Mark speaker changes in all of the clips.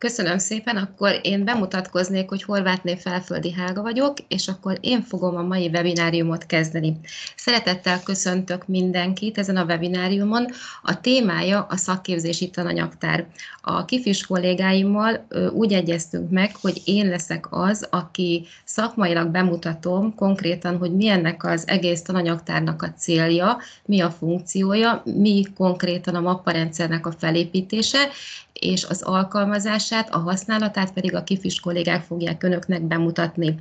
Speaker 1: Köszönöm szépen, akkor én bemutatkoznék, hogy Horvátné Felföldi Hága vagyok, és akkor én fogom a mai webináriumot kezdeni. Szeretettel köszöntök mindenkit ezen a webináriumon. A témája a szakképzési tananyagtár. A kifis kollégáimmal úgy egyeztünk meg, hogy én leszek az, aki szakmailag bemutatom konkrétan, hogy mi ennek az egész tananyagtárnak a célja, mi a funkciója, mi konkrétan a mapparendszernek a felépítése, és az alkalmazását, a használatát pedig a kifis kollégák fogják önöknek bemutatni.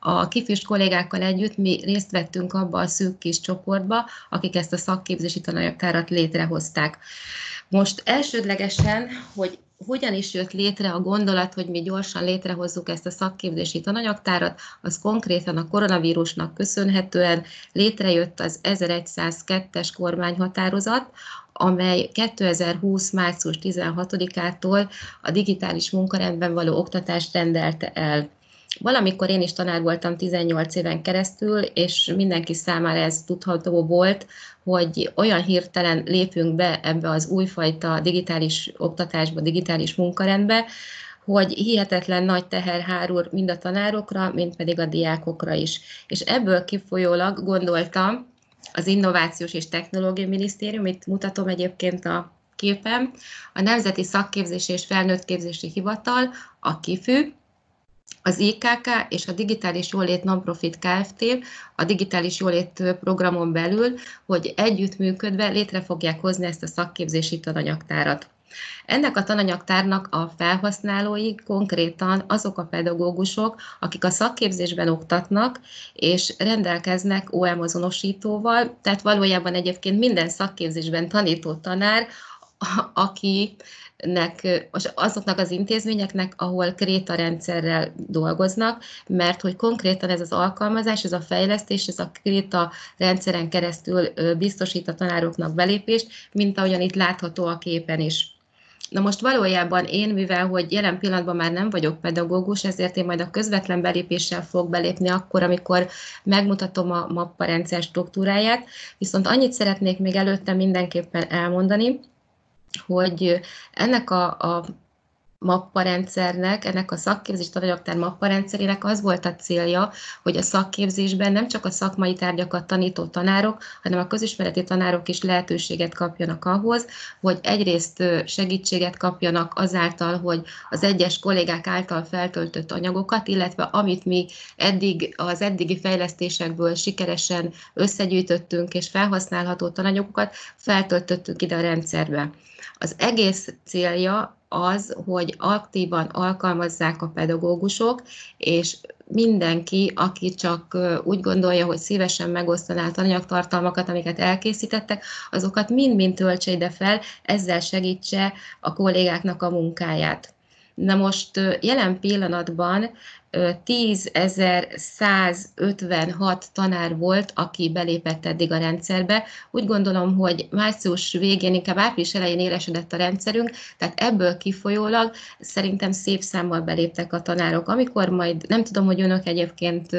Speaker 1: A kifis kollégákkal együtt mi részt vettünk abba a szűk kis csoportba, akik ezt a szakképzési tananyagtárat létrehozták. Most elsődlegesen, hogy hogyan is jött létre a gondolat, hogy mi gyorsan létrehozzuk ezt a szakképzési tananyagtárat, az konkrétan a koronavírusnak köszönhetően létrejött az 1102-es kormányhatározat, amely 2020. március 16-ától a digitális munkarendben való oktatást rendelte el. Valamikor én is tanár voltam 18 éven keresztül, és mindenki számára ez tudható volt, hogy olyan hirtelen lépünk be ebbe az újfajta digitális oktatásba, digitális munkarendbe, hogy hihetetlen nagy teher hárul mind a tanárokra, mind pedig a diákokra is. És ebből kifolyólag gondoltam, az Innovációs és Technológiai Minisztérium, itt mutatom egyébként a képem, a Nemzeti Szakképzési és Felnőttképzési Hivatal, a KIFÜ, az IKK és a Digitális Jólét Nonprofit Kft. a Digitális Jólét programon belül, hogy együttműködve létre fogják hozni ezt a szakképzési tananyagtárat. Ennek a tananyagtárnak a felhasználói konkrétan azok a pedagógusok, akik a szakképzésben oktatnak, és rendelkeznek OM azonosítóval, tehát valójában egyébként minden szakképzésben tanító tanár, aki nek, azoknak az intézményeknek, ahol kréta rendszerrel dolgoznak, mert hogy konkrétan ez az alkalmazás, ez a fejlesztés, ez a kréta rendszeren keresztül biztosít a tanároknak belépést, mint ahogyan itt látható a képen is. Na most valójában én, mivel hogy jelen pillanatban már nem vagyok pedagógus, ezért én majd a közvetlen belépéssel fog belépni akkor, amikor megmutatom a mappa rendszer struktúráját, viszont annyit szeretnék még előtte mindenképpen elmondani, hogy ennek a, a mapparendszernek, ennek a szakképzés tananyagtár mapparendszerének az volt a célja, hogy a szakképzésben nem csak a szakmai tárgyakat tanító tanárok, hanem a közismereti tanárok is lehetőséget kapjanak ahhoz, hogy egyrészt segítséget kapjanak azáltal, hogy az egyes kollégák által feltöltött anyagokat, illetve amit mi eddig az eddigi fejlesztésekből sikeresen összegyűjtöttünk és felhasználható tananyagokat feltöltöttünk ide a rendszerbe. Az egész célja az, hogy aktívan alkalmazzák a pedagógusok, és mindenki, aki csak úgy gondolja, hogy szívesen megosztaná a tananyagtartalmakat, amiket elkészítettek, azokat mind-mind töltse ide fel, ezzel segítse a kollégáknak a munkáját. Na most jelen pillanatban 10.156 tanár volt, aki belépett eddig a rendszerbe. Úgy gondolom, hogy március végén, inkább április elején élesedett a rendszerünk, tehát ebből kifolyólag szerintem szép számmal beléptek a tanárok. Amikor majd, nem tudom, hogy önök egyébként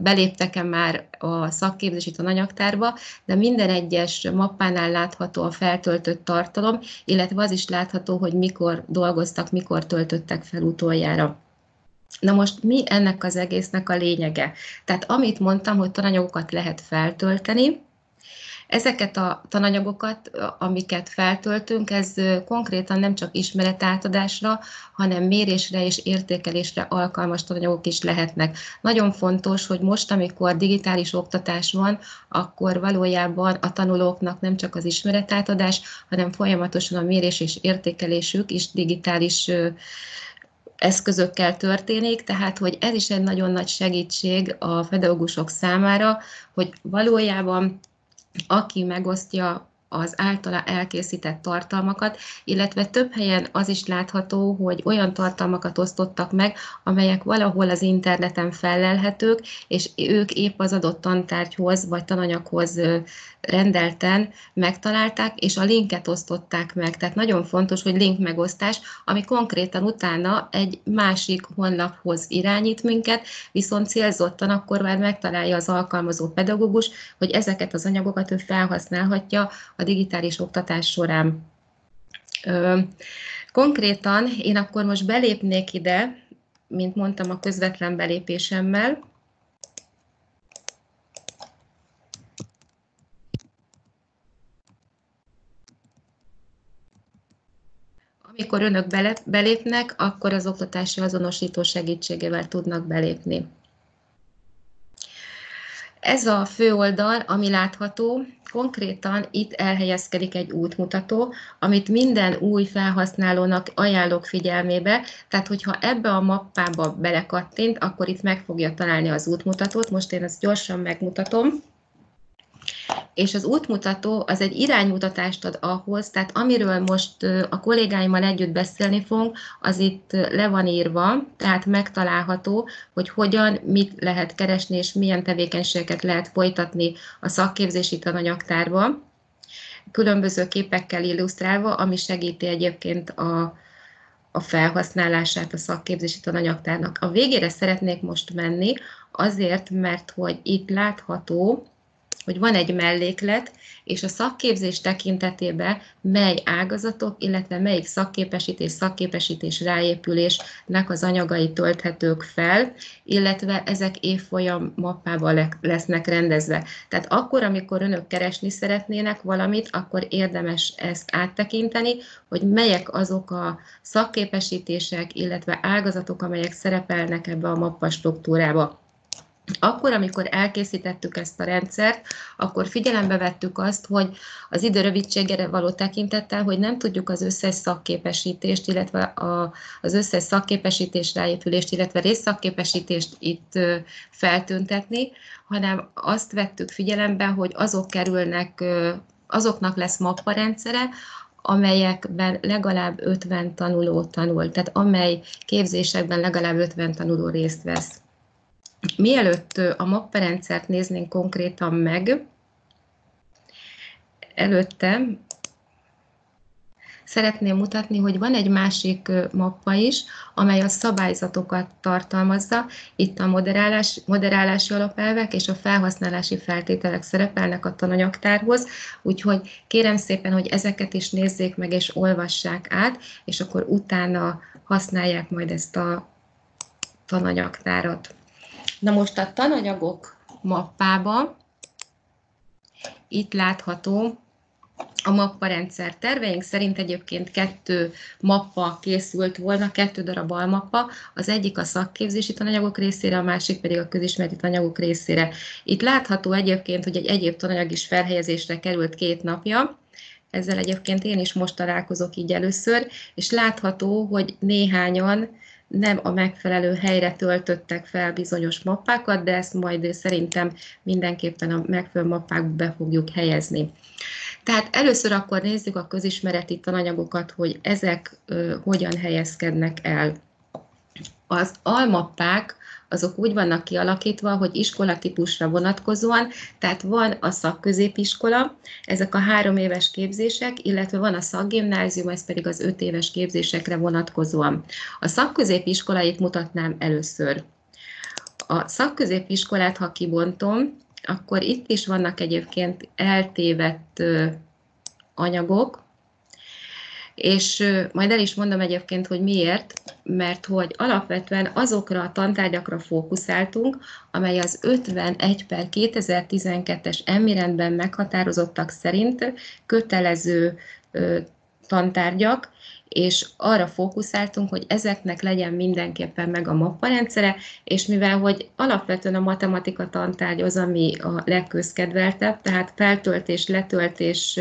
Speaker 1: beléptek-e már a szakképzési tananyagtárba, de minden egyes mappánál látható a feltöltött tartalom, illetve az is látható, hogy mikor dolgoztak, mikor töltöttek fel utoljára. Na most mi ennek az egésznek a lényege? Tehát amit mondtam, hogy tananyagokat lehet feltölteni, Ezeket a tananyagokat, amiket feltöltünk, ez konkrétan nem csak ismeretátadásra, hanem mérésre és értékelésre alkalmas tananyagok is lehetnek. Nagyon fontos, hogy most, amikor digitális oktatás van, akkor valójában a tanulóknak nem csak az ismeretátadás, hanem folyamatosan a mérés és értékelésük is digitális eszközökkel történik, tehát hogy ez is egy nagyon nagy segítség a pedagógusok számára, hogy valójában aki megosztja az általa elkészített tartalmakat, illetve több helyen az is látható, hogy olyan tartalmakat osztottak meg, amelyek valahol az interneten felelhetők, és ők épp az adott tantárgyhoz vagy tananyaghoz rendelten megtalálták, és a linket osztották meg. Tehát nagyon fontos, hogy link megosztás, ami konkrétan utána egy másik honlaphoz irányít minket, viszont célzottan akkor már megtalálja az alkalmazó pedagógus, hogy ezeket az anyagokat ő felhasználhatja a digitális oktatás során. Konkrétan én akkor most belépnék ide, mint mondtam, a közvetlen belépésemmel, Amikor önök belépnek, akkor az oktatási azonosító segítségével tudnak belépni. Ez a főoldal, ami látható, konkrétan itt elhelyezkedik egy útmutató, amit minden új felhasználónak ajánlok figyelmébe, tehát hogyha ebbe a mappába belekattint, akkor itt meg fogja találni az útmutatót, most én ezt gyorsan megmutatom és az útmutató az egy iránymutatást ad ahhoz, tehát amiről most a kollégáimmal együtt beszélni fogunk, az itt le van írva, tehát megtalálható, hogy hogyan, mit lehet keresni, és milyen tevékenységeket lehet folytatni a szakképzési tananyagtárba, különböző képekkel illusztrálva, ami segíti egyébként a, a felhasználását a szakképzési tananyagtárnak. A végére szeretnék most menni, azért, mert hogy itt látható, hogy van egy melléklet, és a szakképzés tekintetében mely ágazatok, illetve melyik szakképesítés, szakképesítés ráépülésnek az anyagai tölthetők fel, illetve ezek évfolyam mappában lesznek rendezve. Tehát akkor, amikor önök keresni szeretnének valamit, akkor érdemes ezt áttekinteni, hogy melyek azok a szakképesítések, illetve ágazatok, amelyek szerepelnek ebbe a mappa struktúrába. Akkor, amikor elkészítettük ezt a rendszert, akkor figyelembe vettük azt, hogy az idő rövidségére való tekintettel, hogy nem tudjuk az összes szakképesítést, illetve a, az összes szakképesítés ráépülést, illetve részszakképesítést itt feltüntetni, hanem azt vettük figyelembe, hogy azok kerülnek, azoknak lesz mapparendszere, amelyekben legalább 50 tanuló tanul, tehát amely képzésekben legalább 50 tanuló részt vesz. Mielőtt a mapperendszert néznénk konkrétan meg, előtte szeretném mutatni, hogy van egy másik mappa is, amely a szabályzatokat tartalmazza. Itt a moderálás, moderálási alapelvek és a felhasználási feltételek szerepelnek a tananyagtárhoz, úgyhogy kérem szépen, hogy ezeket is nézzék meg és olvassák át, és akkor utána használják majd ezt a tananyagtárat. Na most a tananyagok mappába itt látható a mapparendszer terveink szerint egyébként kettő mappa készült volna, kettő darab almappa, az egyik a szakképzési tananyagok részére, a másik pedig a közismereti tananyagok részére. Itt látható egyébként, hogy egy egyéb tananyag is felhelyezésre került két napja, ezzel egyébként én is most találkozok így először, és látható, hogy néhányan nem a megfelelő helyre töltöttek fel bizonyos mappákat, de ezt majd szerintem mindenképpen a megfelelő mappákba be fogjuk helyezni. Tehát először akkor nézzük a közismereti tananyagokat, hogy ezek hogyan helyezkednek el. Az almappák azok úgy vannak kialakítva, hogy iskolatípusra vonatkozóan, tehát van a szakközépiskola, ezek a három éves képzések, illetve van a szakgimnázium, ez pedig az öt éves képzésekre vonatkozóan. A szakközépiskolait mutatnám először. A szakközépiskolát, ha kibontom, akkor itt is vannak egyébként eltévedt anyagok, és majd el is mondom egyébként, hogy miért, mert hogy alapvetően azokra a tantárgyakra fókuszáltunk, amely az 51 per 2012-es emmirendben meghatározottak szerint kötelező tantárgyak, és arra fókuszáltunk, hogy ezeknek legyen mindenképpen meg a mapparendszere, és mivel, hogy alapvetően a matematika tantárgy az, ami a legközkedveltebb, tehát feltöltés, letöltés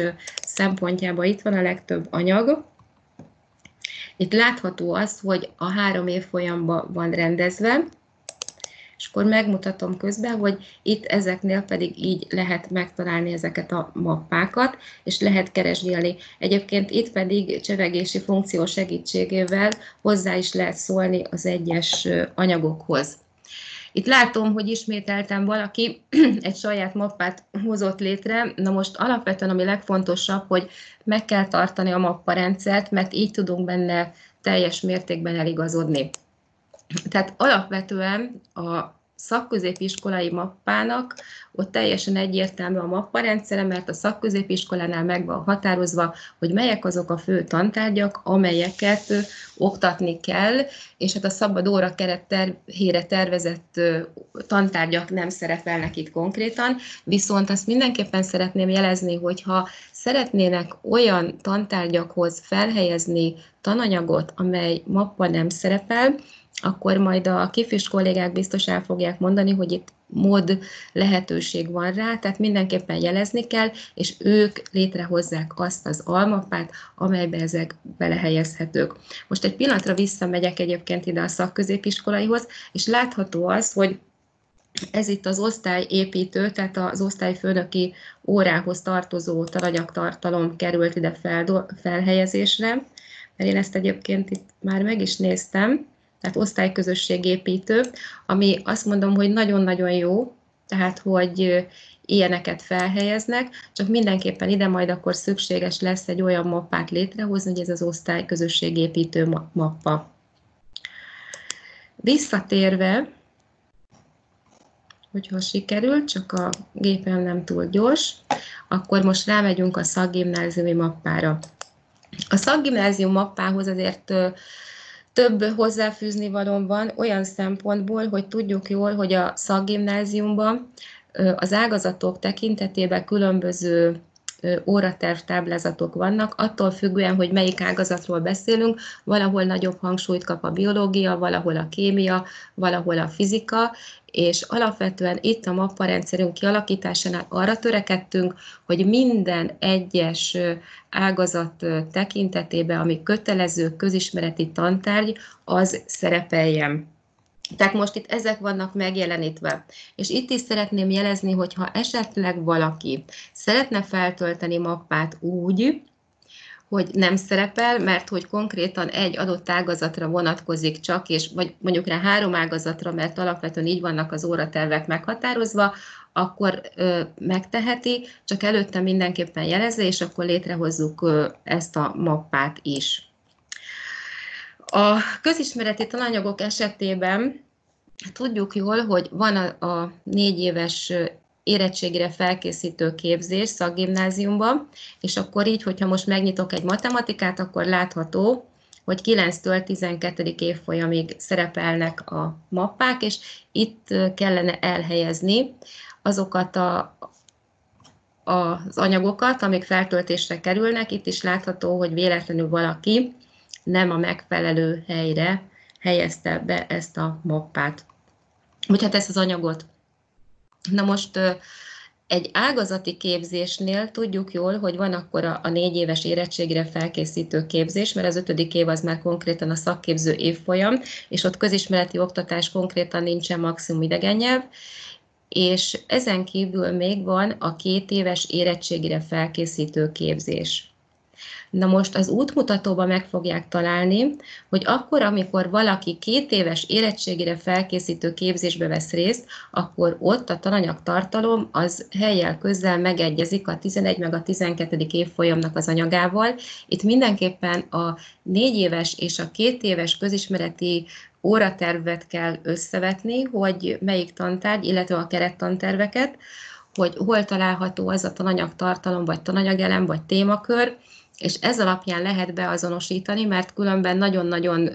Speaker 1: szempontjából itt van a legtöbb anyag, itt látható az, hogy a három évfolyamban van rendezve, és akkor megmutatom közben, hogy itt ezeknél pedig így lehet megtalálni ezeket a mappákat, és lehet keresgélni. Egyébként itt pedig csevegési funkció segítségével hozzá is lehet szólni az egyes anyagokhoz. Itt látom, hogy ismételtem valaki egy saját mappát hozott létre. Na most alapvetően ami legfontosabb, hogy meg kell tartani a mapparendszert, mert így tudunk benne teljes mértékben eligazodni. Tehát alapvetően a szakközépiskolai mappának ott teljesen egyértelmű a mapparendszere, mert a szakközépiskolánál meg van határozva, hogy melyek azok a fő tantárgyak, amelyeket oktatni kell, és hát a szabad óra keretterhére tervezett tantárgyak nem szerepelnek itt konkrétan, viszont azt mindenképpen szeretném jelezni, hogyha szeretnének olyan tantárgyakhoz felhelyezni tananyagot, amely mappa nem szerepel, akkor majd a kifis kollégák biztos el fogják mondani, hogy itt mód lehetőség van rá, tehát mindenképpen jelezni kell, és ők létrehozzák azt az almapát, amelybe ezek belehelyezhetők. Most egy pillanatra visszamegyek egyébként ide a szakközépiskolaihoz, és látható az, hogy ez itt az osztályépítő, tehát az osztályfőnöki órához tartozó tananyagtartalom került ide fel, felhelyezésre, mert én ezt egyébként itt már meg is néztem, tehát osztályközösségépítő, ami azt mondom, hogy nagyon-nagyon jó, tehát hogy ilyeneket felhelyeznek, csak mindenképpen ide majd akkor szükséges lesz egy olyan mappát létrehozni, hogy ez az osztályközösségépítő mappa. Visszatérve, hogyha sikerül, csak a gépen nem túl gyors, akkor most rámegyünk a szakgimnáziumi mappára. A szakgimnázium mappához azért több hozzáfűzni valóm van olyan szempontból, hogy tudjuk jól, hogy a szakgimnáziumban az ágazatok tekintetében különböző óraterv táblázatok vannak, attól függően, hogy melyik ágazatról beszélünk, valahol nagyobb hangsúlyt kap a biológia, valahol a kémia, valahol a fizika, és alapvetően itt a mapparendszerünk kialakításánál arra törekedtünk, hogy minden egyes ágazat tekintetében, ami kötelező közismereti tantárgy, az szerepeljen. Tehát most itt ezek vannak megjelenítve. És itt is szeretném jelezni, hogy ha esetleg valaki szeretne feltölteni mappát úgy, hogy nem szerepel, mert hogy konkrétan egy adott ágazatra vonatkozik csak, és vagy mondjuk rá három ágazatra, mert alapvetően így vannak az óratervek meghatározva, akkor ö, megteheti, csak előtte mindenképpen jelezze, és akkor létrehozzuk ö, ezt a mappát is. A közismereti tananyagok esetében tudjuk jól, hogy van a, a négy éves érettségére felkészítő képzés szakgimnáziumban, és akkor így, hogyha most megnyitok egy matematikát, akkor látható, hogy 9-től 12. évfolyamig szerepelnek a mappák, és itt kellene elhelyezni azokat a, az anyagokat, amik feltöltésre kerülnek. Itt is látható, hogy véletlenül valaki nem a megfelelő helyre helyezte be ezt a mappát, vagy hát ezt az anyagot. Na most egy ágazati képzésnél tudjuk jól, hogy van akkor a, a négy éves érettségre felkészítő képzés, mert az ötödik év az már konkrétan a szakképző évfolyam, és ott közismereti oktatás konkrétan nincsen maximum idegennyelv, és ezen kívül még van a két éves érettségire felkészítő képzés. Na most az útmutatóban meg fogják találni, hogy akkor, amikor valaki két éves érettségére felkészítő képzésbe vesz részt, akkor ott a tananyag tartalom az helyjel közel megegyezik a 11 meg a 12. évfolyamnak az anyagával. Itt mindenképpen a négy éves és a két éves közismereti óratervet kell összevetni, hogy melyik tantárgy, illetve a kerettanterveket, hogy hol található az a tananyagtartalom, vagy tananyagelem, vagy témakör, és ez alapján lehet beazonosítani, mert különben nagyon-nagyon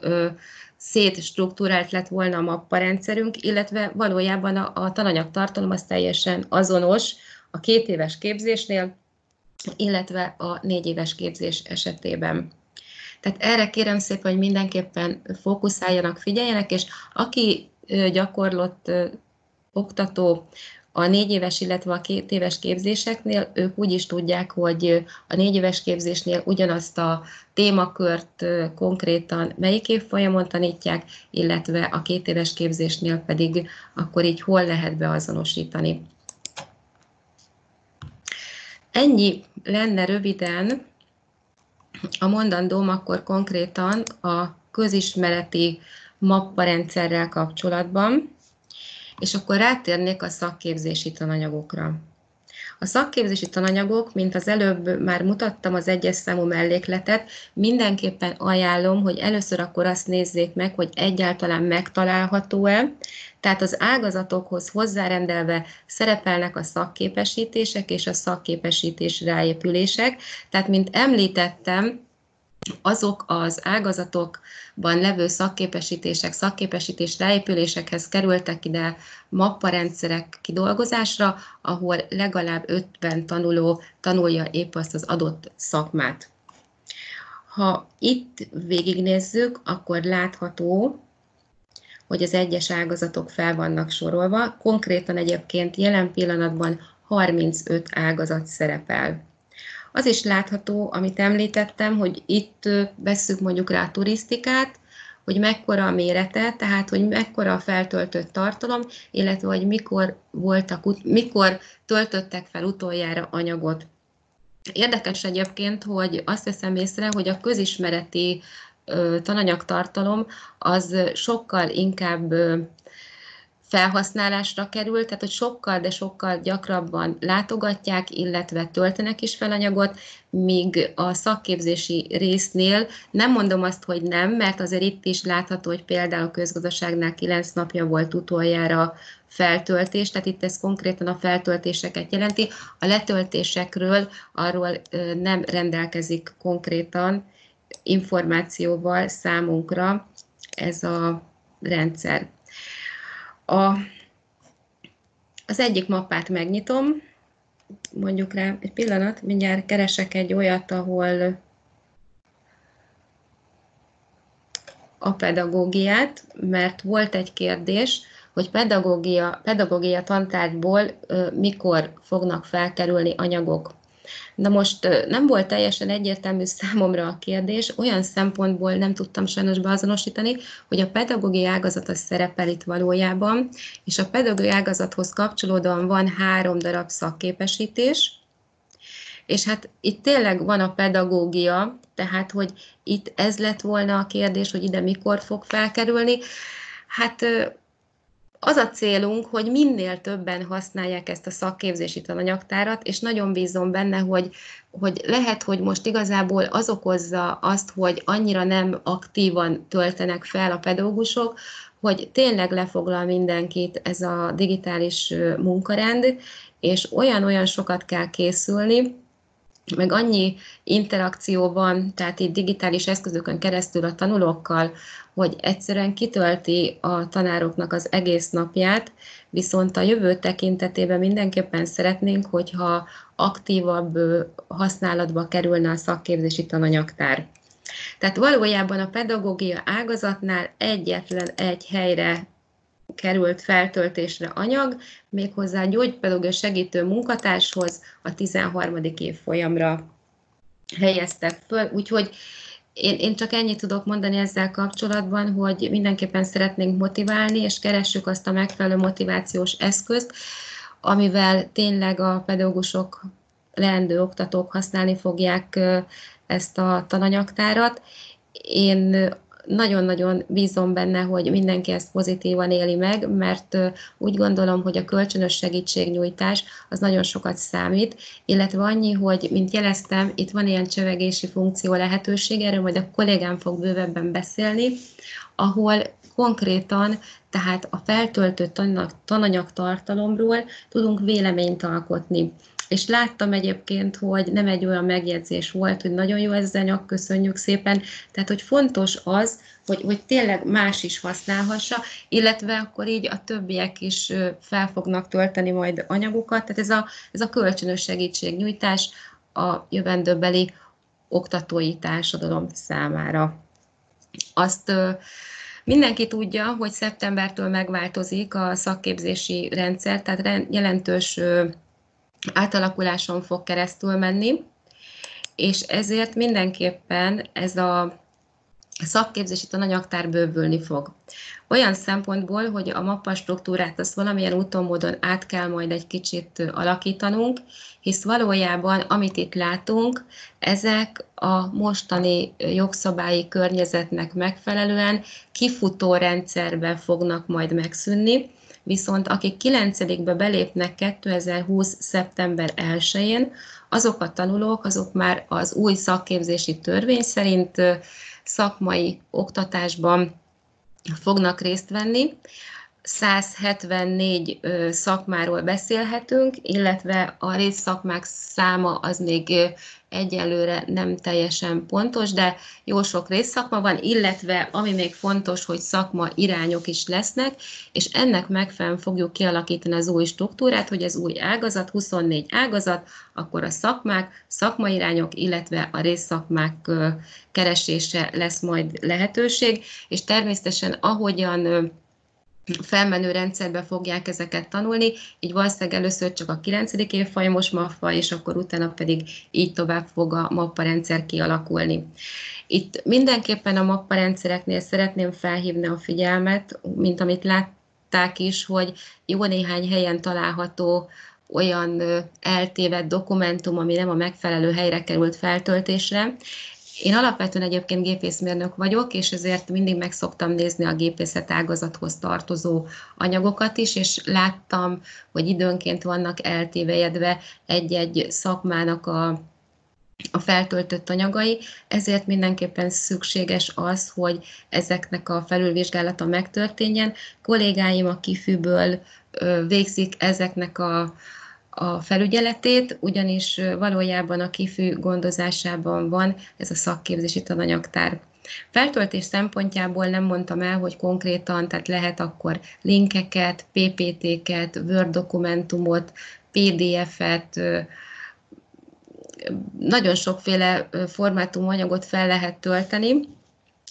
Speaker 1: szétstruktúrált lett volna a mapparendszerünk, illetve valójában a, a tananyag tartalom az teljesen azonos a két éves képzésnél, illetve a négy éves képzés esetében. Tehát erre kérem szépen, hogy mindenképpen fókuszáljanak, figyeljenek, és aki gyakorlott oktató a négy éves, illetve a két éves képzéseknél ők úgy is tudják, hogy a négy éves képzésnél ugyanazt a témakört konkrétan melyik évfolyamon tanítják, illetve a két éves képzésnél pedig akkor így hol lehet beazonosítani. Ennyi lenne röviden a mondandóm akkor konkrétan a közismereti mapparendszerrel kapcsolatban és akkor rátérnék a szakképzési tananyagokra. A szakképzési tananyagok, mint az előbb már mutattam az egyes számú mellékletet, mindenképpen ajánlom, hogy először akkor azt nézzék meg, hogy egyáltalán megtalálható-e, tehát az ágazatokhoz hozzárendelve szerepelnek a szakképesítések és a szakképesítés ráépülések. Tehát, mint említettem, azok az ágazatokban levő szakképesítések, szakképesítés ráépülésekhez kerültek ide mapparendszerek kidolgozásra, ahol legalább 50 tanuló tanulja épp azt az adott szakmát. Ha itt végignézzük, akkor látható, hogy az egyes ágazatok fel vannak sorolva. Konkrétan egyébként jelen pillanatban 35 ágazat szerepel. Az is látható, amit említettem, hogy itt vesszük mondjuk rá a turisztikát, hogy mekkora a mérete, tehát hogy mekkora a feltöltött tartalom, illetve hogy mikor, voltak, mikor töltöttek fel utoljára anyagot. Érdekes egyébként, hogy azt veszem észre, hogy a közismereti tananyagtartalom az sokkal inkább felhasználásra kerül, tehát hogy sokkal, de sokkal gyakrabban látogatják, illetve töltenek is fel anyagot, míg a szakképzési résznél nem mondom azt, hogy nem, mert azért itt is látható, hogy például a közgazdaságnál 9 napja volt utoljára feltöltés, tehát itt ez konkrétan a feltöltéseket jelenti. A letöltésekről arról nem rendelkezik konkrétan információval számunkra ez a rendszer. A, az egyik mappát megnyitom, mondjuk rá egy pillanat, mindjárt keresek egy olyat, ahol a pedagógiát, mert volt egy kérdés, hogy pedagógia, pedagógia tantárgyból mikor fognak felkerülni anyagok Na most nem volt teljesen egyértelmű számomra a kérdés, olyan szempontból nem tudtam sajnos beazonosítani, hogy a pedagógiai ágazat az szerepel itt valójában, és a pedagógiai ágazathoz kapcsolódóan van három darab szakképesítés, és hát itt tényleg van a pedagógia, tehát hogy itt ez lett volna a kérdés, hogy ide mikor fog felkerülni. Hát az a célunk, hogy minél többen használják ezt a szakképzési tananyagtárat, és nagyon bízom benne, hogy, hogy lehet, hogy most igazából az okozza azt, hogy annyira nem aktívan töltenek fel a pedagógusok, hogy tényleg lefoglal mindenkit ez a digitális munkarend, és olyan-olyan sokat kell készülni, meg annyi interakció van, tehát itt digitális eszközökön keresztül a tanulókkal, hogy egyszerűen kitölti a tanároknak az egész napját, viszont a jövő tekintetében mindenképpen szeretnénk, hogyha aktívabb használatba kerülne a szakképzési tananyagtár. Tehát valójában a pedagógia ágazatnál egyetlen egy helyre került feltöltésre anyag, méghozzá gyógypedagógia segítő munkatárshoz a 13. év folyamra helyeztek föl, úgyhogy én, én csak ennyit tudok mondani ezzel kapcsolatban, hogy mindenképpen szeretnénk motiválni, és keressük azt a megfelelő motivációs eszközt, amivel tényleg a pedagógusok, leendő oktatók használni fogják ezt a tananyagtárat. Én nagyon-nagyon bízom benne, hogy mindenki ezt pozitívan éli meg, mert úgy gondolom, hogy a kölcsönös segítségnyújtás az nagyon sokat számít, illetve annyi, hogy, mint jeleztem, itt van ilyen csövegési funkció lehetőség, erről majd a kollégám fog bővebben beszélni, ahol konkrétan, tehát a feltöltött tananyag tartalomról tudunk véleményt alkotni és láttam egyébként, hogy nem egy olyan megjegyzés volt, hogy nagyon jó ez az anyag, köszönjük szépen, tehát hogy fontos az, hogy, hogy tényleg más is használhassa, illetve akkor így a többiek is fel fognak tölteni majd anyagokat, tehát ez a, ez a kölcsönös segítségnyújtás a jövendőbeli oktatói társadalom számára. Azt Mindenki tudja, hogy szeptembertől megváltozik a szakképzési rendszer, tehát jelentős átalakuláson fog keresztül menni, és ezért mindenképpen ez a szakképzési tananyagtár bővülni fog. Olyan szempontból, hogy a mappa struktúrát azt valamilyen úton, módon át kell majd egy kicsit alakítanunk, hisz valójában, amit itt látunk, ezek a mostani jogszabályi környezetnek megfelelően kifutó rendszerben fognak majd megszűnni, viszont akik 9 belépnek 2020. szeptember 1-én, azok a tanulók, azok már az új szakképzési törvény szerint szakmai oktatásban fognak részt venni. 174 szakmáról beszélhetünk, illetve a részszakmák száma az még egyelőre nem teljesen pontos, de jó sok részszakma van, illetve ami még fontos, hogy szakma irányok is lesznek, és ennek megfelelően fogjuk kialakítani az új struktúrát, hogy ez új ágazat, 24 ágazat, akkor a szakmák, szakmairányok, illetve a részszakmák keresése lesz majd lehetőség, és természetesen ahogyan felmenő rendszerbe fogják ezeket tanulni, így valószínűleg először csak a 9. évfolyamos mappa, és akkor utána pedig így tovább fog a mappa rendszer kialakulni. Itt mindenképpen a mappa rendszereknél szeretném felhívni a figyelmet, mint amit látták is, hogy jó néhány helyen található olyan eltévedt dokumentum, ami nem a megfelelő helyre került feltöltésre, én alapvetően egyébként gépészmérnök vagyok, és ezért mindig meg szoktam nézni a gépészet ágazathoz tartozó anyagokat is, és láttam, hogy időnként vannak eltévejedve egy-egy szakmának a, a feltöltött anyagai, ezért mindenképpen szükséges az, hogy ezeknek a felülvizsgálata megtörténjen. Kollégáim a kifűből végzik ezeknek a, a felügyeletét, ugyanis valójában a kifű gondozásában van ez a szakképzési tananyagtár. Feltöltés szempontjából nem mondtam el, hogy konkrétan, tehát lehet akkor linkeket, PPT-ket, Word dokumentumot, PDF-et, nagyon sokféle formátumanyagot fel lehet tölteni,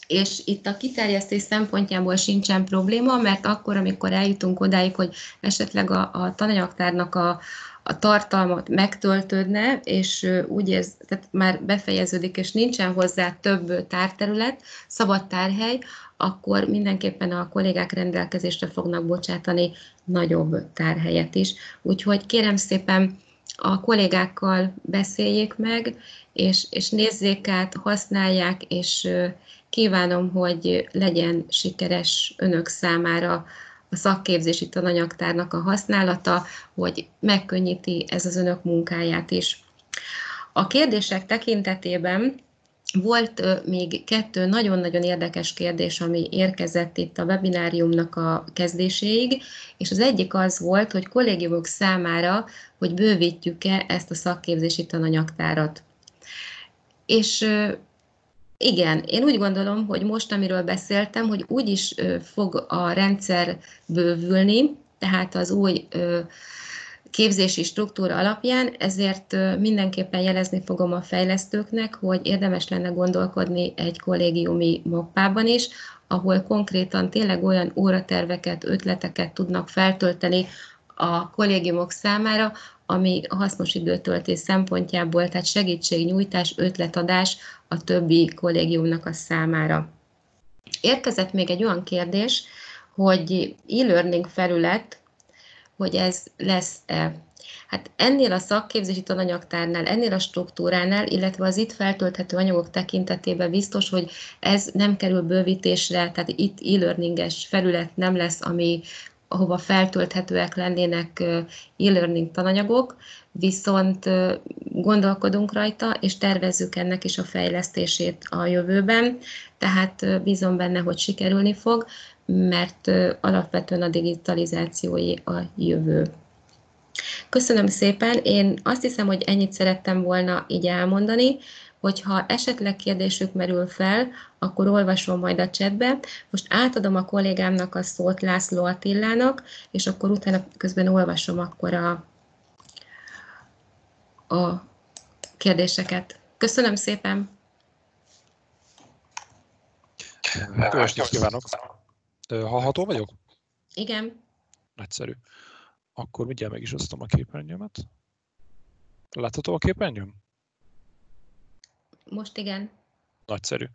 Speaker 1: és itt a kiterjesztés szempontjából sincsen probléma, mert akkor, amikor eljutunk odáig, hogy esetleg a, a tananyagtárnak a, a tartalmat megtöltődne, és úgy érz, tehát már befejeződik, és nincsen hozzá több tárterület, szabad tárhely, akkor mindenképpen a kollégák rendelkezésre fognak bocsátani nagyobb tárhelyet is. Úgyhogy kérem szépen a kollégákkal beszéljék meg, és, és nézzék át, használják, és kívánom, hogy legyen sikeres önök számára a szakképzési tananyagtárnak a használata, hogy megkönnyíti ez az önök munkáját is. A kérdések tekintetében volt még kettő nagyon-nagyon érdekes kérdés, ami érkezett itt a webináriumnak a kezdéséig, és az egyik az volt, hogy kollégiumok számára, hogy bővítjük-e ezt a szakképzési tananyagtárat. És igen, én úgy gondolom, hogy most, amiről beszéltem, hogy úgy is fog a rendszer bővülni, tehát az új képzési struktúra alapján, ezért mindenképpen jelezni fogom a fejlesztőknek, hogy érdemes lenne gondolkodni egy kollégiumi mappában is, ahol konkrétan tényleg olyan óraterveket, ötleteket tudnak feltölteni a kollégiumok számára, ami a hasznos időtöltés szempontjából, tehát segítségnyújtás, ötletadás a többi kollégiumnak a számára. Érkezett még egy olyan kérdés, hogy e-learning felület, hogy ez lesz-e. Hát ennél a szakképzési tananyagtárnál, ennél a struktúránál, illetve az itt feltölthető anyagok tekintetében biztos, hogy ez nem kerül bővítésre, tehát itt e-learninges felület nem lesz, ami ahova feltölthetőek lennének e-learning tananyagok, viszont gondolkodunk rajta, és tervezzük ennek is a fejlesztését a jövőben, tehát bízom benne, hogy sikerülni fog, mert alapvetően a digitalizációi a jövő. Köszönöm szépen, én azt hiszem, hogy ennyit szerettem volna így elmondani, hogyha esetleg kérdésük merül fel, akkor olvasom majd a chatbe. Most átadom a kollégámnak a szót László Attilának, és akkor utána közben olvasom akkor a, a kérdéseket. Köszönöm szépen!
Speaker 2: Jó estét kívánok! Hallható vagyok?
Speaker 1: Igen.
Speaker 2: Nagyszerű. Akkor mindjárt meg is osztom a képernyőmet. Látható a képernyőm?
Speaker 1: Most igen.
Speaker 2: Nagyszerű.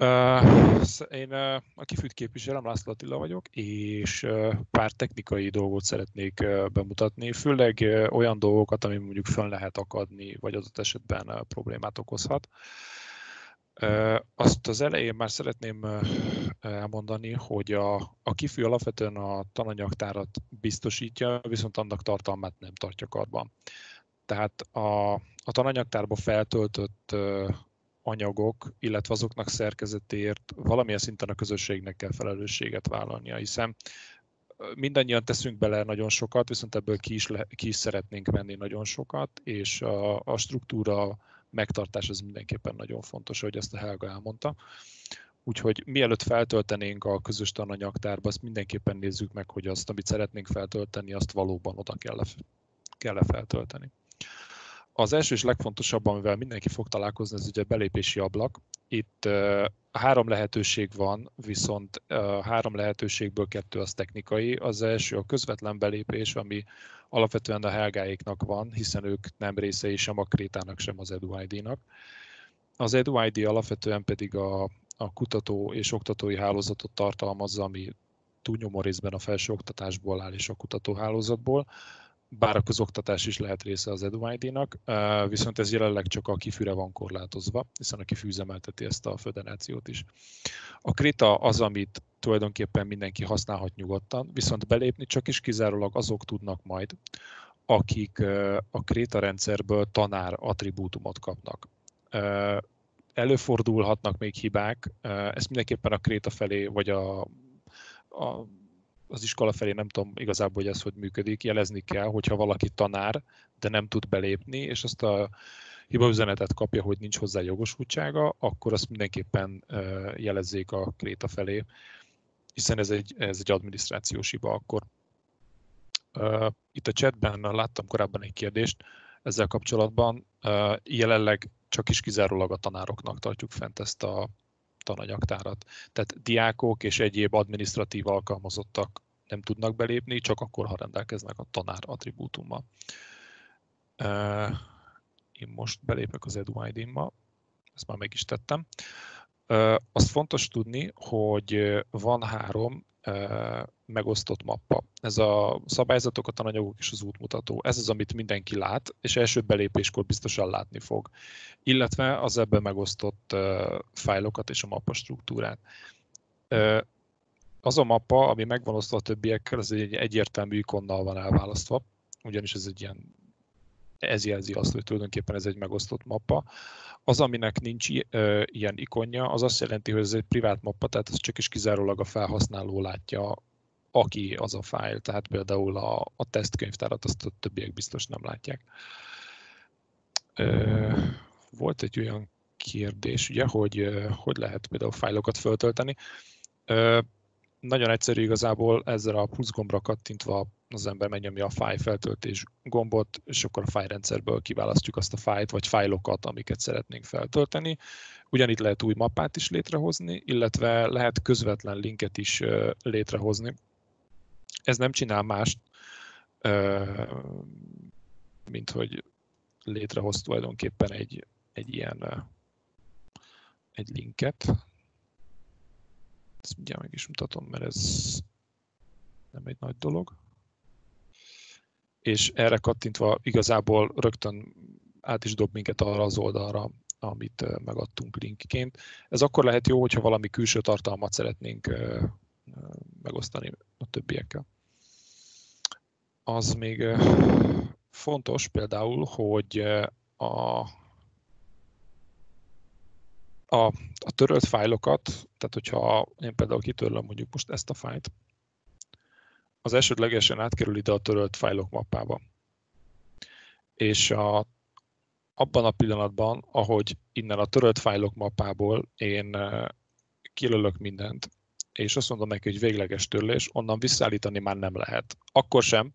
Speaker 2: Uh, én uh, a kifűt képviselem, László Attila vagyok, és uh, pár technikai dolgot szeretnék bemutatni, főleg olyan dolgokat, ami mondjuk fönn lehet akadni, vagy az esetben problémát okozhat. Azt az elején már szeretném elmondani, hogy a, a kifű alapvetően a tananyagtárat biztosítja, viszont annak tartalmát nem tartja karban. Tehát a, a tananyagtárba feltöltött anyagok, illetve azoknak szerkezetéért valamilyen szinten a közösségnek kell felelősséget vállalnia, hiszen mindannyian teszünk bele nagyon sokat, viszont ebből ki is, le, ki is szeretnénk venni nagyon sokat, és a, a struktúra megtartás az mindenképpen nagyon fontos, hogy ezt a Helga elmondta. Úgyhogy mielőtt feltöltenénk a közös tananyagtárba, azt mindenképpen nézzük meg, hogy azt, amit szeretnénk feltölteni, azt valóban oda kell-e, kell-e feltölteni. Az első és legfontosabb, amivel mindenki fog találkozni, ez ugye belépési ablak. Itt három lehetőség van, viszont három lehetőségből kettő az technikai. Az első a közvetlen belépés, ami alapvetően a Helgáéknak van, hiszen ők nem részei sem a Krétának, sem az EduID-nak. Az EduID alapvetően pedig a, a kutató és oktatói hálózatot tartalmazza, ami túlnyomó részben a felsőoktatásból áll és a kutatóhálózatból bár a közoktatás is lehet része az EduID-nak, viszont ez jelenleg csak a kifűre van korlátozva, hiszen a kifű üzemelteti ezt a föderációt is. A Krita az, amit tulajdonképpen mindenki használhat nyugodtan, viszont belépni csak is kizárólag azok tudnak majd, akik a Kréta rendszerből tanár attribútumot kapnak. Előfordulhatnak még hibák, ezt mindenképpen a Kréta felé, vagy a, a az iskola felé nem tudom igazából, hogy ez hogy működik, jelezni kell, hogyha valaki tanár, de nem tud belépni, és azt a hibaüzenetet kapja, hogy nincs hozzá jogosultsága, akkor azt mindenképpen jelezzék a Kréta felé, hiszen ez egy, ez egy adminisztrációs hiba akkor. Itt a chatben láttam korábban egy kérdést ezzel kapcsolatban. Jelenleg csak is kizárólag a tanároknak tartjuk fent ezt a tananyagtárat. Tehát diákok és egyéb adminisztratív alkalmazottak nem tudnak belépni, csak akkor, ha rendelkeznek a tanár attribútummal. Én most belépek az EduID-ma, ezt már meg is tettem. Azt fontos tudni, hogy van három megosztott mappa. Ez a szabályzatok, a tananyagok és az útmutató. Ez az, amit mindenki lát, és első belépéskor biztosan látni fog. Illetve az ebben megosztott fájlokat és a mappa struktúrát. Az a mappa, ami megvan osztva a többiekkel, az egy egyértelmű ikonnal van elválasztva, ugyanis ez egy ilyen ez jelzi azt, hogy tulajdonképpen ez egy megosztott mappa. Az, aminek nincs ilyen ikonja, az azt jelenti, hogy ez egy privát mappa, tehát ez csak is kizárólag a felhasználó látja, aki az a fájl, tehát például a, a tesztkönyvtárat azt a többiek biztos nem látják. Volt egy olyan kérdés, ugye, hogy hogy lehet például fájlokat föltölteni. Nagyon egyszerű igazából ezzel a plusz gombra kattintva az ember megnyomja a fájl feltöltés gombot, és akkor a fájlrendszerből kiválasztjuk azt a fájlt, vagy fájlokat, amiket szeretnénk feltölteni. Ugyanitt lehet új mappát is létrehozni, illetve lehet közvetlen linket is létrehozni. Ez nem csinál mást, mint hogy létrehoz tulajdonképpen egy, egy ilyen egy linket. Ezt mindjárt meg is mutatom, mert ez nem egy nagy dolog és erre kattintva igazából rögtön át is dob minket arra az oldalra, amit megadtunk linkként. Ez akkor lehet jó, hogyha valami külső tartalmat szeretnénk megosztani a többiekkel. Az még fontos például, hogy a, a, a törölt fájlokat, tehát hogyha én például kitörlöm mondjuk most ezt a fájlt, az elsődlegesen átkerül ide a törölt fájlok mappába. És a, abban a pillanatban, ahogy innen a törölt fájlok mappából én kilölök mindent, és azt mondom neki, hogy végleges törlés, onnan visszaállítani már nem lehet. Akkor sem,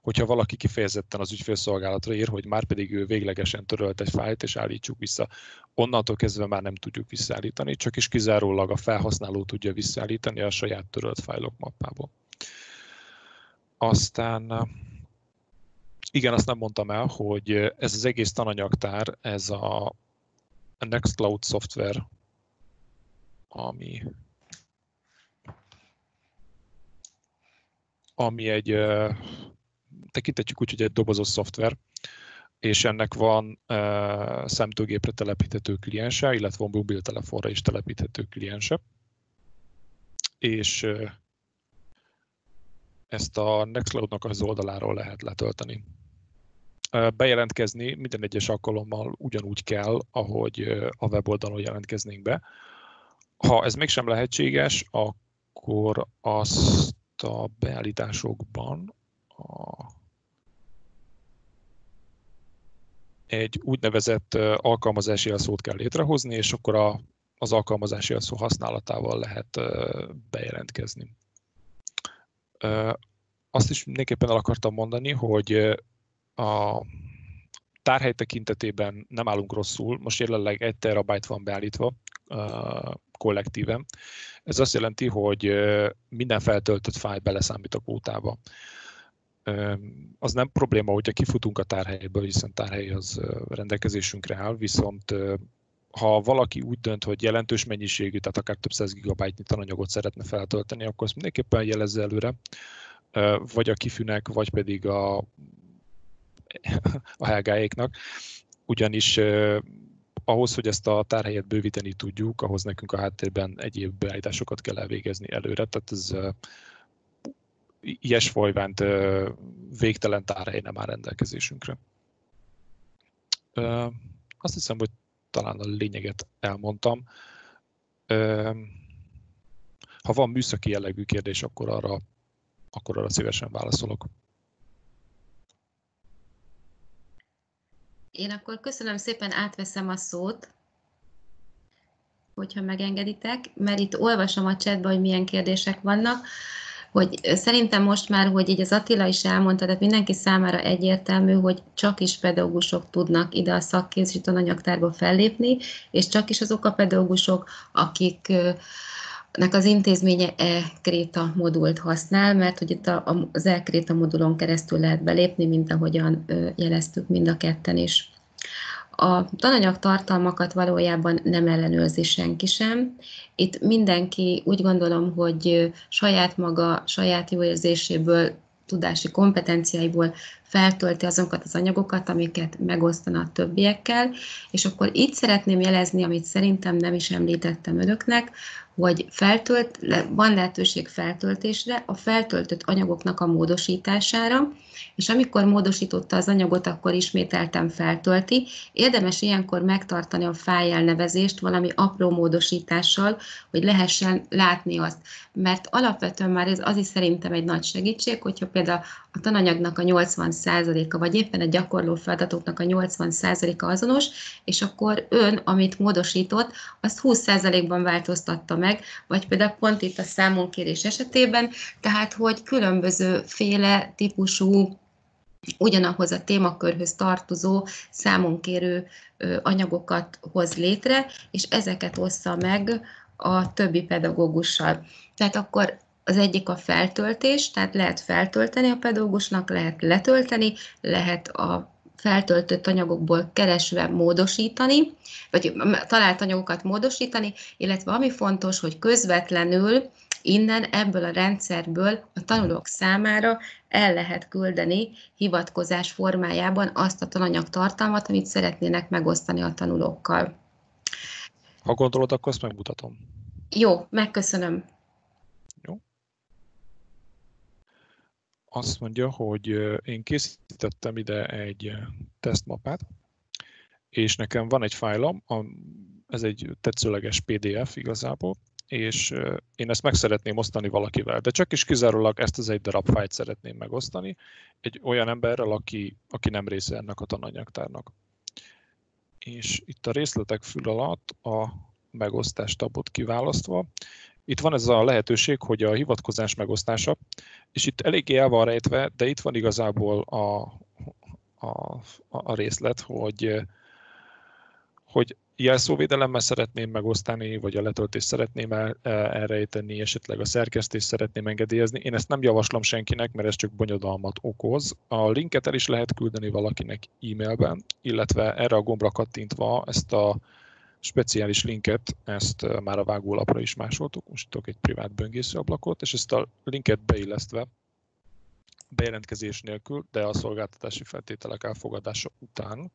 Speaker 2: hogyha valaki kifejezetten az ügyfélszolgálatra ír, hogy már pedig ő véglegesen törölt egy fájlt, és állítsuk vissza. Onnantól kezdve már nem tudjuk visszaállítani, csak is kizárólag a felhasználó tudja visszaállítani a saját törölt fájlok mappából. Aztán igen, azt nem mondtam el, hogy ez az egész tananyagtár, ez a, Nextcloud szoftver, ami ami egy, tekintetjük úgy, hogy egy dobozos szoftver, és ennek van uh, szemtőgépre telepíthető kliense, illetve mobiltelefonra is telepíthető kliense. És uh, ezt a Nextcloud-nak az oldaláról lehet letölteni. Uh, bejelentkezni minden egyes alkalommal ugyanúgy kell, ahogy a weboldalon jelentkeznénk be. Ha ez mégsem lehetséges, akkor azt a beállításokban egy úgynevezett alkalmazási jelszót kell létrehozni, és akkor a, az alkalmazási jelszó használatával lehet bejelentkezni. Azt is mindenképpen el akartam mondani, hogy a tárhely tekintetében nem állunk rosszul, most jelenleg 1 terabyte van beállítva kollektíven. Ez azt jelenti, hogy minden feltöltött fájl beleszámít a kótába az nem probléma, hogyha kifutunk a tárhelyből, hiszen tárhely az rendelkezésünkre áll, viszont ha valaki úgy dönt, hogy jelentős mennyiségű, tehát akár több száz gigabájtnyi tananyagot szeretne feltölteni, akkor azt mindenképpen jelezze előre, vagy a kifűnek, vagy pedig a, a helgáéknak, ugyanis ahhoz, hogy ezt a tárhelyet bővíteni tudjuk, ahhoz nekünk a háttérben egyéb beállításokat kell elvégezni előre, tehát ez ilyes folyvánt végtelen tárhely nem áll rendelkezésünkre. Azt hiszem, hogy talán a lényeget elmondtam. Ha van műszaki jellegű kérdés, akkor arra, akkor arra szívesen válaszolok.
Speaker 1: Én akkor köszönöm szépen, átveszem a szót, hogyha megengeditek, mert itt olvasom a chatban, hogy milyen kérdések vannak hogy szerintem most már, hogy így az Attila is elmondta, tehát mindenki számára egyértelmű, hogy csak is pedagógusok tudnak ide a szakképzési tananyagtárba fellépni, és csak is azok a pedagógusok, akik nek az intézménye e-kréta modult használ, mert hogy itt az e-kréta modulon keresztül lehet belépni, mint ahogyan jeleztük mind a ketten is. A tananyag tartalmakat valójában nem ellenőrzi senki sem. Itt mindenki úgy gondolom, hogy saját maga, saját jó érzéséből, tudási kompetenciáiból feltölti azokat az anyagokat, amiket megosztana a többiekkel, és akkor itt szeretném jelezni, amit szerintem nem is említettem önöknek, hogy feltölt, van lehetőség feltöltésre, a feltöltött anyagoknak a módosítására, és amikor módosította az anyagot, akkor ismételtem feltölti. Érdemes ilyenkor megtartani a fájl nevezést valami apró módosítással, hogy lehessen látni azt. Mert alapvetően már ez az is szerintem egy nagy segítség, hogyha például a tananyagnak a 80%-a, vagy éppen a gyakorló feladatoknak a 80%-a azonos, és akkor ön, amit módosított, azt 20%-ban változtatta meg, vagy például pont itt a számonkérés esetében, tehát hogy különböző féle típusú ugyanahoz a témakörhöz tartozó számonkérő anyagokat hoz létre, és ezeket ossza meg a többi pedagógussal. Tehát akkor az egyik a feltöltés, tehát lehet feltölteni a pedagógusnak, lehet letölteni, lehet a feltöltött anyagokból keresve módosítani, vagy talált anyagokat módosítani, illetve ami fontos, hogy közvetlenül innen ebből a rendszerből a tanulók számára el lehet küldeni hivatkozás formájában azt a tananyag tartalmat, amit szeretnének megosztani a tanulókkal.
Speaker 2: Ha gondolod, akkor azt megmutatom.
Speaker 1: Jó, megköszönöm.
Speaker 2: Azt mondja, hogy én készítettem ide egy tesztmapát, és nekem van egy fájlom, ez egy tetszőleges PDF igazából, és én ezt meg szeretném osztani valakivel, de csak is kizárólag ezt az egy darab fájlt szeretném megosztani egy olyan emberrel, aki, aki nem része ennek a tananyagtárnak. És itt a részletek fül alatt a megosztás tabot kiválasztva, itt van ez a lehetőség, hogy a hivatkozás megosztása, és itt eléggé el van rejtve, de itt van igazából a, a, a részlet, hogy, hogy jelszóvédelemmel szeretném megosztani, vagy a letöltést szeretném el, elrejteni, esetleg a szerkesztést szeretném engedélyezni. Én ezt nem javaslom senkinek, mert ez csak bonyodalmat okoz. A linket el is lehet küldeni valakinek e-mailben, illetve erre a gombra kattintva ezt a speciális linket, ezt már a vágólapra is másoltuk, most tudok egy privát böngésző ablakot, és ezt a linket beillesztve bejelentkezés nélkül, de a szolgáltatási feltételek elfogadása után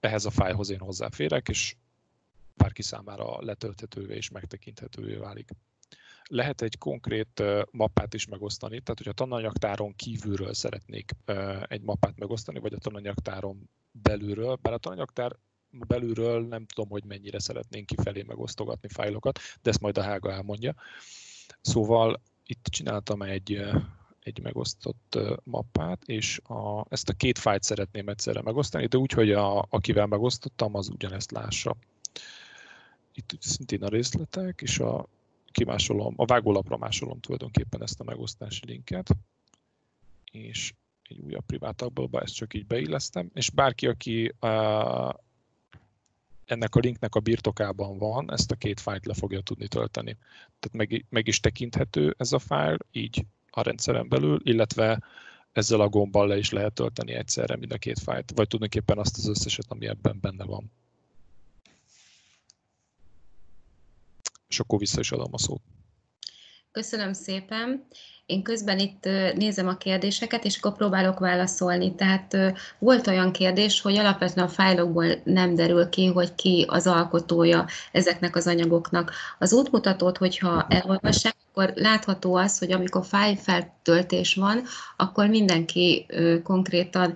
Speaker 2: ehhez a fájlhoz én hozzáférek, és bárki számára letölthetővé és megtekinthetővé válik. Lehet egy konkrét mappát is megosztani, tehát hogy a tananyagtáron kívülről szeretnék egy mappát megosztani, vagy a tananyagtáron belülről, bár a tananyagtár belülről nem tudom, hogy mennyire szeretnénk kifelé megosztogatni fájlokat, de ezt majd a Hága elmondja. Szóval itt csináltam egy, egy megosztott mappát, és a, ezt a két fájlt szeretném egyszerre megosztani, de úgy, hogy a, akivel megosztottam, az ugyanezt lássa. Itt szintén a részletek, és a kimásolom, a vágólapra másolom tulajdonképpen ezt a megosztási linket, és egy újabb privát ezt csak így beillesztem, és bárki, aki ennek a linknek a birtokában van, ezt a két fájlt le fogja tudni tölteni. Tehát meg, meg is tekinthető ez a fájl, így a rendszeren belül, illetve ezzel a gombbal le is lehet tölteni egyszerre mind a két fájlt, vagy tulajdonképpen azt az összeset, ami ebben benne van. És akkor vissza is adom a szót.
Speaker 1: Köszönöm szépen. Én közben itt nézem a kérdéseket, és akkor próbálok válaszolni. Tehát volt olyan kérdés, hogy alapvetően a fájlokból nem derül ki, hogy ki az alkotója ezeknek az anyagoknak. Az útmutatót, hogyha elolvassák, akkor látható az, hogy amikor fájlfeltöltés van, akkor mindenki konkrétan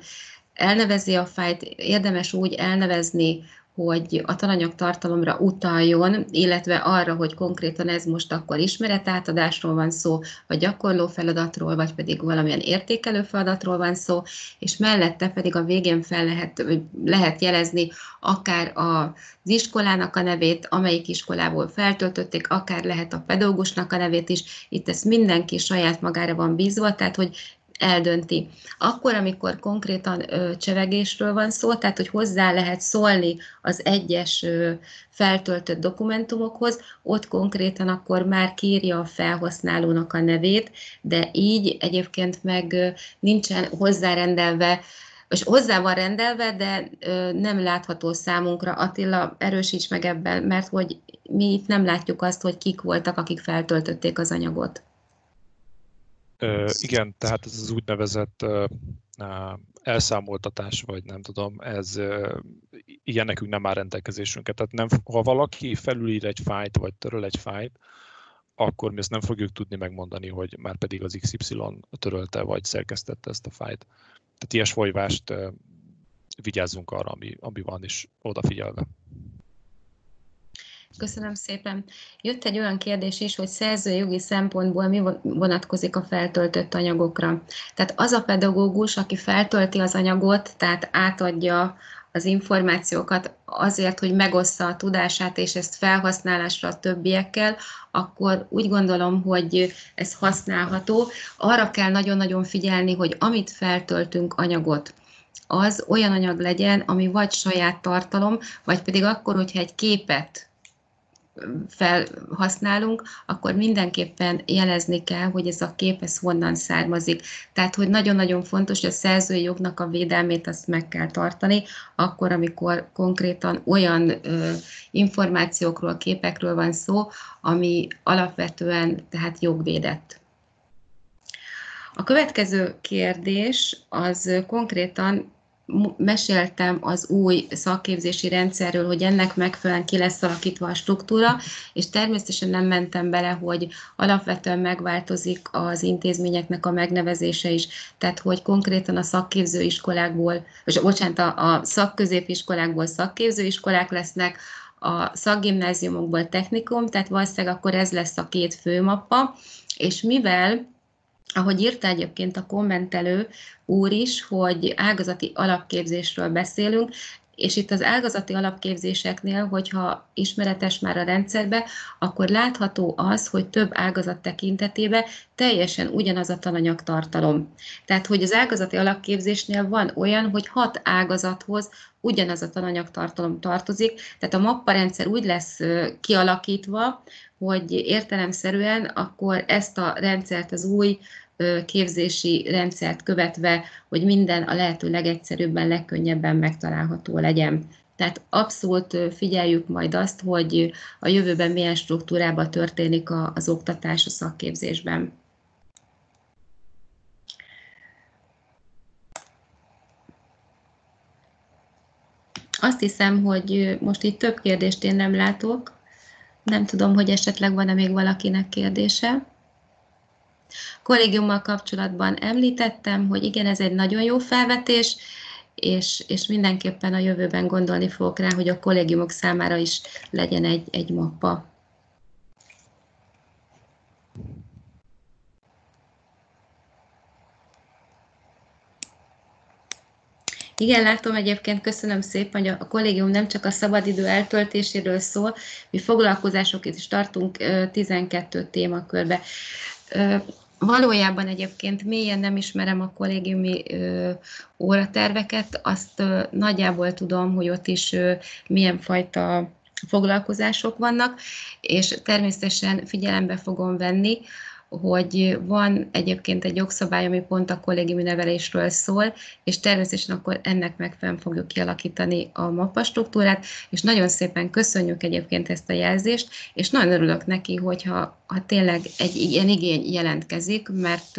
Speaker 1: elnevezi a fájlt, érdemes úgy elnevezni, hogy a tananyag tartalomra utaljon, illetve arra, hogy konkrétan ez most akkor ismeretátadásról van szó, vagy gyakorló feladatról, vagy pedig valamilyen értékelő feladatról van szó, és mellette pedig a végén fel lehet, lehet jelezni akár az iskolának a nevét, amelyik iskolából feltöltötték, akár lehet a pedagógusnak a nevét is, itt ez mindenki saját magára van bízva, tehát hogy eldönti. Akkor, amikor konkrétan ö, csevegésről van szó, tehát hogy hozzá lehet szólni az egyes ö, feltöltött dokumentumokhoz, ott konkrétan akkor már kírja a felhasználónak a nevét, de így egyébként meg ö, nincsen hozzárendelve és hozzá van rendelve, de ö, nem látható számunkra. Attila, erősíts meg ebben, mert hogy mi itt nem látjuk azt, hogy kik voltak, akik feltöltötték az anyagot.
Speaker 2: Ö, igen, tehát ez az úgynevezett elszámoltatás, vagy nem tudom, ez ilyen nekünk nem áll rendelkezésünkre. Tehát nem, ha valaki felülír egy fájt, vagy töröl egy fájt, akkor mi ezt nem fogjuk tudni megmondani, hogy már pedig az XY törölte, vagy szerkesztette ezt a fájt. Tehát ilyes folyvást vigyázzunk arra, ami, ami van, és odafigyelve.
Speaker 1: Köszönöm szépen. Jött egy olyan kérdés is, hogy szerzőjogi szempontból mi vonatkozik a feltöltött anyagokra. Tehát az a pedagógus, aki feltölti az anyagot, tehát átadja az információkat azért, hogy megossza a tudását, és ezt felhasználásra a többiekkel, akkor úgy gondolom, hogy ez használható. Arra kell nagyon-nagyon figyelni, hogy amit feltöltünk anyagot, az olyan anyag legyen, ami vagy saját tartalom, vagy pedig akkor, hogyha egy képet felhasználunk, akkor mindenképpen jelezni kell, hogy ez a kép ez honnan származik. Tehát, hogy nagyon-nagyon fontos, hogy a szerzői jognak a védelmét azt meg kell tartani, akkor, amikor konkrétan olyan ö, információkról, képekről van szó, ami alapvetően tehát jogvédett. A következő kérdés az konkrétan meséltem az új szakképzési rendszerről, hogy ennek megfelelően ki lesz alakítva a struktúra, és természetesen nem mentem bele, hogy alapvetően megváltozik az intézményeknek a megnevezése is, tehát hogy konkrétan a szakképzőiskolákból, vagy bocsánat, a, a szakközépiskolákból szakképzőiskolák lesznek, a szakgimnáziumokból technikum, tehát valószínűleg akkor ez lesz a két főmappa, és mivel ahogy írta egyébként a kommentelő úr is, hogy ágazati alapképzésről beszélünk, és itt az ágazati alapképzéseknél, hogyha ismeretes már a rendszerbe, akkor látható az, hogy több ágazat tekintetében teljesen ugyanaz a tananyagtartalom. Tehát, hogy az ágazati alapképzésnél van olyan, hogy hat ágazathoz ugyanaz a tananyagtartalom tartozik, tehát a mapparendszer úgy lesz kialakítva, hogy értelemszerűen akkor ezt a rendszert az új képzési rendszert követve, hogy minden a lehető legegyszerűbben, legkönnyebben megtalálható legyen. Tehát abszolút figyeljük majd azt, hogy a jövőben milyen struktúrában történik az oktatás a szakképzésben. Azt hiszem, hogy most itt több kérdést én nem látok. Nem tudom, hogy esetleg van-e még valakinek kérdése. Kollégiummal kapcsolatban említettem, hogy igen, ez egy nagyon jó felvetés, és, és mindenképpen a jövőben gondolni fogok rá, hogy a kollégiumok számára is legyen egy, egy mappa. Igen, látom egyébként, köszönöm szépen, hogy a kollégium nem csak a szabadidő eltöltéséről szól, mi foglalkozásokat is tartunk 12 témakörbe. Valójában egyébként mélyen nem ismerem a kollégiumi ö, óraterveket, azt ö, nagyjából tudom, hogy ott is ö, milyen fajta foglalkozások vannak, és természetesen figyelembe fogom venni hogy van egyébként egy jogszabály, ami pont a kollégiumi nevelésről szól, és természetesen akkor ennek megfelelően fogjuk kialakítani a mappa struktúrát, és nagyon szépen köszönjük egyébként ezt a jelzést, és nagyon örülök neki, hogyha ha tényleg egy ilyen igény jelentkezik, mert,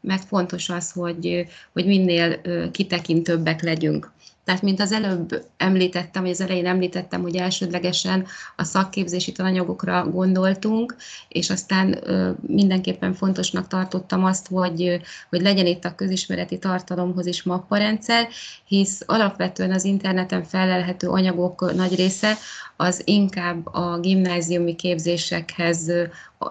Speaker 1: mert fontos az, hogy, hogy minél kitekintőbbek legyünk. Tehát, mint az előbb említettem, vagy az elején említettem, hogy elsődlegesen a szakképzési tananyagokra gondoltunk, és aztán mindenképpen fontosnak tartottam azt, hogy, hogy legyen itt a közismereti tartalomhoz is mapparendszer, hisz alapvetően az interneten felelhető anyagok nagy része az inkább a gimnáziumi képzésekhez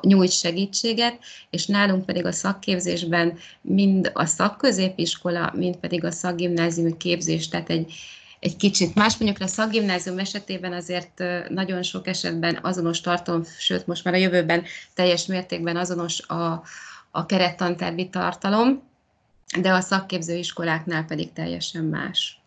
Speaker 1: nyújt segítséget, és nálunk pedig a szakképzésben mind a szakközépiskola, mind pedig a szakgimnáziumi képzés, tehát egy, egy kicsit más. Mondjuk a szakgimnázium esetében azért nagyon sok esetben azonos tartom, sőt most már a jövőben teljes mértékben azonos a, a kerettantárbi tartalom, de a szakképzőiskoláknál pedig teljesen más.